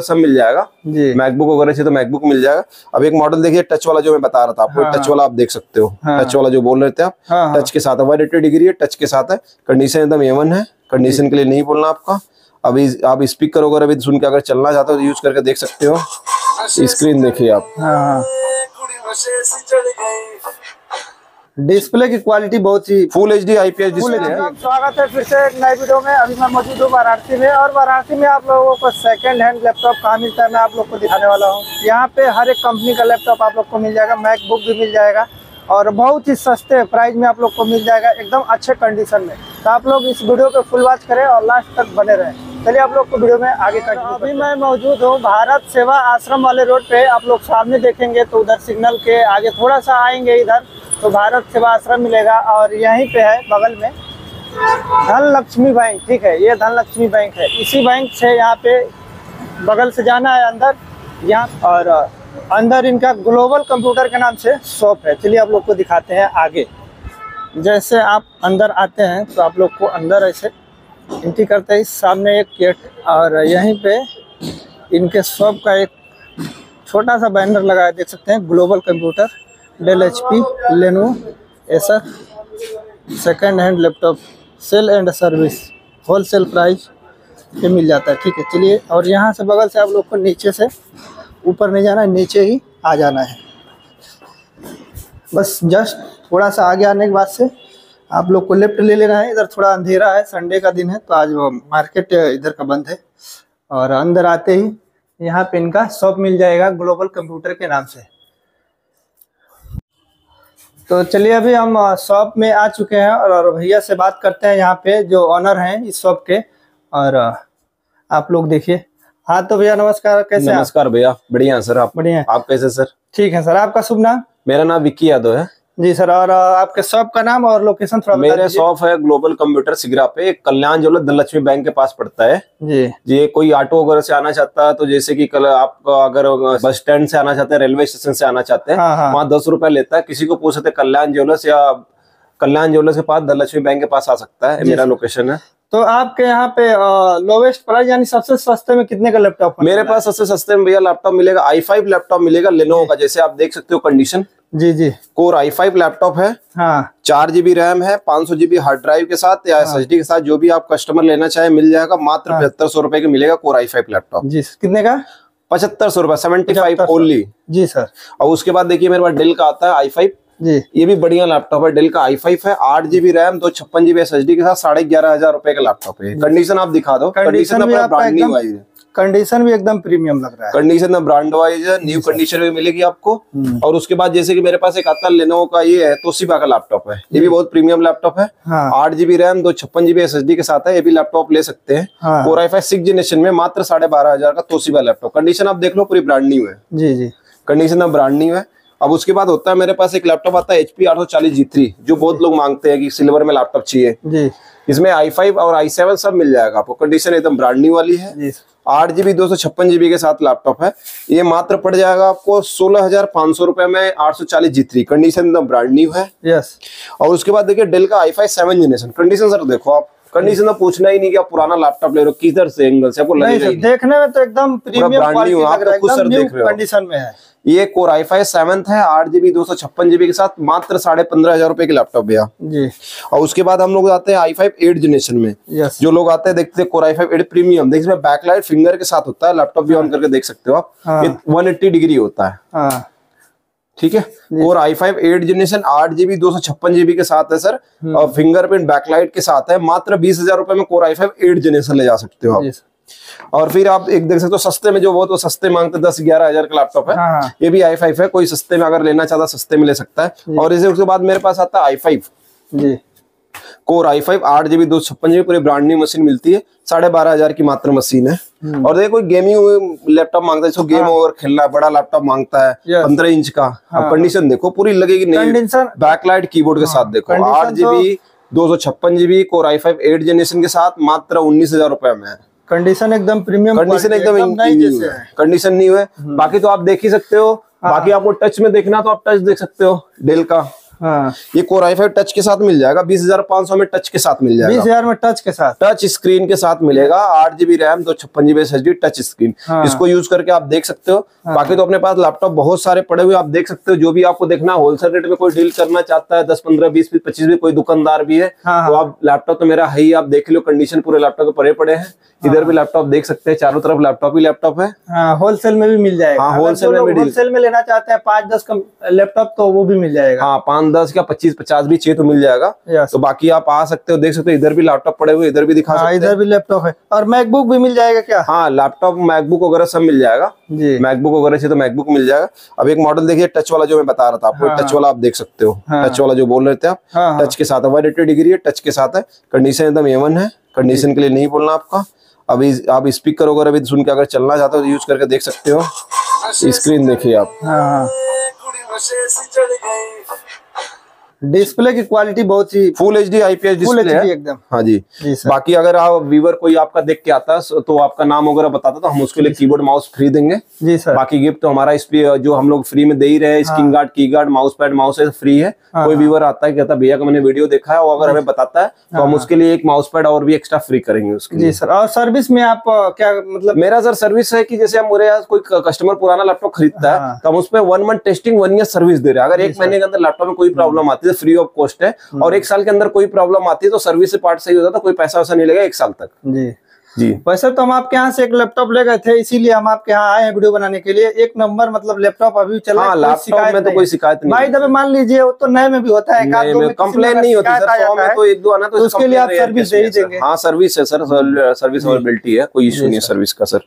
सब मिल जाएगा। जी। मैकबुक वगैरह से तो मैकबुक मिल जाएगा। अब एक मॉडल देखिए टच वाला जो मैं बता रहा था आपको हाँ, टच वाला आप देख सकते हो। हाँ। टच वाला जो बोल रहे थे आप हाँ हाँ। टच के साथ है। वन एट्टी डिग्री है टच के साथ है। कंडीशन एकदम एवन है। कंडीशन के लिए नहीं बोलना आपका। अभी आप स्पीकर वगैरह भी सुन के अगर चलना चाहते हो तो यूज़ करके देख सकते हो। स्क्रीन देखिए आप। हाँ हाँ। डिस्प्ले की क्वालिटी बहुत ही full H D I P full display है। स्वागत है फिर से एक नए वीडियो में। अभी मैं मौजूद हूँ वाराणसी में और वाराणसी में आप लोगों को सेकंड हैंड लैपटॉप कहाँ मिलता है मैं आप लोग को दिखाने वाला हूँ। यहाँ पे हर एक कंपनी का लैपटॉप आप लोग को मिल जाएगा मैकबुक भी मिल जाएगा और बहुत ही सस्ते प्राइस में आप लोग को मिल जाएगा एकदम अच्छे कंडीशन में। तो आप लोग इस वीडियो को फुल वॉच करें और लास्ट तक बने रहें। चलिए आप लोग को वीडियो में आगे कंटिन्यू अभी मैं मौजूद हूँ भारत सेवा आश्रम वाले रोड पे। आप लोग सामने देखेंगे तो उधर सिग्नल के आगे थोड़ा सा आएँगे इधर। तो भारत सेवा आश्रम मिलेगा और यहीं पे है बगल में धन लक्ष्मी बैंक, ठीक है, ये धन लक्ष्मी बैंक है। इसी बैंक से यहाँ पे बगल से जाना है अंदर, यहाँ और अंदर इनका ग्लोबल कंप्यूटर के नाम से शॉप है। चलिए आप लोग को दिखाते हैं आगे। जैसे आप अंदर आते हैं तो आप लोग को अंदर ऐसे एंट्री करते ही। सामने एक गेट और यहीं पे इनके शॉप का एक छोटा सा बैनर लगा है, देख सकते हैं, global computer. Dell H P Leno Acer second hand laptop sale and service wholesale price पे मिल जाता है। ठीक है, चलिए, और यहाँ से बगल से आप लोग को नीचे से ऊपर नहीं जाना है, नीचे ही आ जाना है। बस जस्ट थोड़ा सा आगे आने के बाद से आप लोग को लेफ़्ट ले लेना है। इधर थोड़ा अंधेरा है संडे का दिन है तो आज वो मार्केट इधर का बंद है। और अंदर आते ही यहाँ पे इनका शॉप मिल जाएगा ग्लोबल कंप्यूटर के नाम से। तो चलिए अभी हम शॉप में आ चुके हैं और, भैया से बात करते हैं यहाँ पे जो ऑनर हैं इस शॉप के। और आप लोग देखिए। हाँ तो भैया नमस्कार कैसे नमस्कार भैया बढ़िया सर आप? बढ़िया आप कैसे सर? ठीक है सर आपका शुभ नाम? मेरा नाम विक्की यादव है। जी सर और आपके शॉप का नाम और लोकेशन थोड़ा मेरे शॉप है ग्लोबल कंप्यूटर सिगरा पे कल्याण जो धनलक्ष्मी बैंक के पास पड़ता है। जी। ये कोई ऑटो वगैरह से आना चाहता है तो जैसे कि कल आप अगर बस स्टैंड से आना चाहते हैं रेलवे स्टेशन से आना चाहते हैं हाँ हाँ। वहाँ दस रुपए लेता है किसी को पूछ सकते कल्याण ज्वेलर्स या कल्याण ज्वेलर्स के पास धनलक्ष्मी बैंक के पास आ सकता है मेरा लोकेशन है। तो आपके यहाँ पे लोवेस्ट प्राइस यानी सबसे सस्ते में कितने का लैपटॉप मेरे पास सबसे सस्ते में भैया लैपटॉप मिलेगा आई फाइव लैपटॉप मिलेगा लेनोवो का जैसे आप देख सकते हो कंडीशन जी जी। कोर आई फाइव लैपटॉप है। हाँ। चार जीबी रैम है पाँच सौ जीबी हार्ड ड्राइव के साथ या एस के साथ जो भी आप कस्टमर लेना चाहे मिल जाएगा। मात्र हाँ। पचहत्तर सौ रुपए का मिलेगा कोर आई फाइव लैपटॉप जी कितने का? पचहत्तर सौ रुपए सेवेंटी फाइव ओनली जी सर और उसके बाद देखिए मेरे पास डेल का आता है आई फाइव जी। ये भी बढ़िया लैपटॉप है डेल का आई फाइव है। आठ जीबी रैम दो छप्पन जीबी एस के साथ साढ़े ग्यारह हज़ार रुपए का लैपटॉप है। कंडीशन आप दिखा दो। कंडीशन कंडीशन ब्रांड न्यू आई है। कंडीशन भी एकदम प्रीमियम लग रहा है। कंडीशन ब्रांड वाइज है न्यू कंडीशन में मिलेगी आपको। हम्म। और उसके बाद जैसे कि मेरे पास एक आता लेनोवो का ये है तोशिबा का लैपटॉप है। ये भी बहुत प्रीमियम लैपटॉप है। हाँ। आठ जीबी रैम दो छप्पन जीबी एस के साथ है ये भी लैपटॉप ले सकते हैं। Core i five six generation में मात्र साढ़े बारह हज़ार का तोशिबा लैपटॉप कंडीशन आप देख लो पूरी ब्रांड न्यू है। जी जी। कंडीशन में ब्रांड न्यू है। अब उसके बाद होता है मेरे पास एक लैपटॉप आता है एचपी आठ सौ चालीस जी थ्री जो बहुत लोग मांगते हैं कि सिल्वर में लैपटॉप चाहिए। जी। इसमें आई फाइव और आई सेवन सब मिल जाएगा आपको। कंडीशन एकदम ब्रांड न्यू वाली है। आठ जीबी दो सौ छप्पन जीबी के साथ लैपटॉप है। ये मात्र पड़ जाएगा आपको सोलह हज़ार पाँच सौ रुपए में आठ सौ चालीस जी थ्री कंडीशन एकदम ब्रांड न्यू है। यस और उसके बाद देखिए डेल का i five seven generation condition sir देखो आप। कंडीशन तो पूछना ही नहीं कि आप पुराना लैपटॉप ले रहे हो किधर से एंगल से आपको लगेगा नहीं। देखने में तो एकदम प्रीमियम है तो हो। कंडीशन में है। ये कोर आई फाइव सेवन है आठ जीबी दो सौ छप्पन जीबी के साथ मात्र साढ़े पंद्रह हज़ार रुपए के लैपटॉप भैया। जी। और उसके बाद हम लोग आते हैं आई फाइव एट जनरेशन में। यस जो लोग आते हैं देखते हैं core i five eight premium देखिए इसमें बैकलाइट फिंगर के साथ होता है लैपटॉप भी ऑन करके देख सकते हो आप। हाँ। वन एट्टी डिग्री होता है। हाँ। ठीक है? और आई फाइव एट जनरेशन आठ जीबी दो सौ छप्पन जीबी के साथ है सर हम्म। और फिंगरप्रिंट बैकलाइट के साथ है। मात्र बीस हज़ार रुपए में core i five eight generation ले जा सकते हो आप। और फिर आप एक देख सकते हो सस्ते में जो बहुत वो सस्ते मांगते दस ग्यारह हज़ार का लैपटॉप है। हाँ हाँ। ये भी आई फाइव है कोई सस्ते में अगर लेना चाहता सस्ते में ले सकता है। और इसे उसके बाद मेरे पास आता है i five G core i five आठ जीबी दो छप्पन जीबी पूरी ब्रांड न्यू मशीन मिलती है। साढ़े बारह हज़ार की मात्र मशीन है। हम्म। और देखो कोई गेमिंग लैपटॉप माँगता है जिसको गेम ओवर खेलना है बड़ा लैपटॉप माँगता है पंद्रह इंच का। अब कंडीशन देखो पूरी लगेगी नहीं। बैकलाइट कीबोर्ड के साथ देखो आठ जीबी दो सौ छप्पन GB core i five eight generation के साथ मात्र उन्नीस हज़ार रुपए में है। कंडीशन एकदम प्रीमियम कंडीशन एकदम है। कंडीशन नहीं है। बाकी तो आप देख ही सकते हो। बाकी आपको टच में देखना तो आप टच देख सकते हो डेल का। हाँ। ये कोर आई टच के साथ मिल जाएगा बीस हज़ार पाँच सौ में टच के साथ मिल जाएगा। बीस हज़ार में टच के साथ। टच स्क्रीन के साथ मिलेगा आठ जीबी रैम दो छप्पन जीबी एस टच स्क्रीन हाँ। इसको यूज़ करके आप देख सकते हो। हाँ। बाकी तो अपने पास लैपटॉप बहुत सारे पड़े हुए आप देख सकते हो। जो भी आपको देखना होलसेल रेट में कोई डील करना चाहता है दस पंद्रह बीस बीस पच्चीस भी कोई दुकानदार भी है हाँ, तो आप लैपटॉप तो मेरा है ही आप देख लो कंडीशन पूरे लैपटॉप के पड़े पड़े हैं। इधर भी लैपटॉप देख सकते हैं चारों तरफ़ लैपटॉप ही लैपटॉप है। हाँ होलसेल में भी मिल जाएगा। हाँ, में होलसेल में लेना चाहते हैं पाँच दस लैपटॉप तो वो भी मिल जाएगा। हाँ पाँच दस या पच्चीस पचास भी चाहिए तो मिल जाएगा। तो बाकी आप आ सकते हो देख सकते हो इधर भी लैपटॉप पड़े हुए इधर भी दिखा हाँ सकते इधर भी लैपटॉप है। और मैकबुक भी मिल जाएगा क्या? हाँ लैपटॉप मैकबुक वगैरह सब मिल जाएगा। जी। मैकबुक वगैरह चाहिए तो मैकबुक मिल जाएगा। अब एक मॉडल देखिए टच वाला जो मैं बता रहा था आपको हाँ, टच वाला आप देख सकते हो। हाँ। टच वाला जो बोल रहे थे आप हाँ हाँ। टच के साथ है। वन एट्टी डिग्री है टच के साथ है। कंडीशन एकदम एवन है। कंडीशन के लिए नहीं बोलना आपका। अभी आप स्पीकर वगैरह भी सुन के अगर चलना चाहते हो तो यूज़ करके देख सकते हो। स्क्रीन देखिए आप। हाँ हाँ। डिस्प्ले की क्वालिटी बहुत ही full H D IPS display है। एकदम। हाँ जी। जी बाकी अगर आप व्यूवर कोई आपका देख के आता है तो आपका नाम वगैरह बताता तो हम उसके लिए कीबोर्ड माउस फ्री देंगे जी सर बाकी गिफ्ट तो हमारा इस पे जो हम लोग फ्री में दे ही रहे हैं स्क्रीन गार्ड की गार्ड माउस पैड माउस है फ्री है। हाँ, कोई व्यूवर आता है कहता है भैया का मैंने वीडियो देखा है और अगर हमें बताता है तो हम उसके लिए एक माउस पैड और भी एक्स्ट्रा फ्री करेंगे उसके जी सर और सर्विस में आप क्या मतलब मेरा सर सर्विस है कि जैसे हम मेरे यहाँ कोई कस्टमर पुराना लैपटॉप खरीदता है हाँ। तो हम उस पर one month testing one year service दे रहे हैं। अगर एक महीने के अंदर लैपटॉप में कोई प्रॉब्लम आती है फ्री ऑफ़ कॉस्ट है। हम्म। और एक साल के अंदर कोई प्रॉब्लम आती है तो सर्विस से पार्ट सही होता है तो कोई पैसा वैसा नहीं लगेगा एक साल तक। जी। जी। वैसे तो हम आपके यहाँ से एक लैपटॉप ले गए थे इसीलिए हम आपके यहाँ आए हैं वीडियो बनाने के लिए। एक नंबर मतलब लैपटॉप अभी चल रहा हाँ लैपटॉप शिकायत में तो कोई शिकायत नहीं भाई दबे मान लीजिए वो तो नए में भी होता है दो में कंप्लेन नहीं होती सर सौ में तो एक दो आना तो तो उसके लिए आप सर्विस दे ही है, देंगे। हाँ सर्विस है सर। सर्विस अवेलेबिलिटी है कोई इशू नहीं है सर्विस का सर।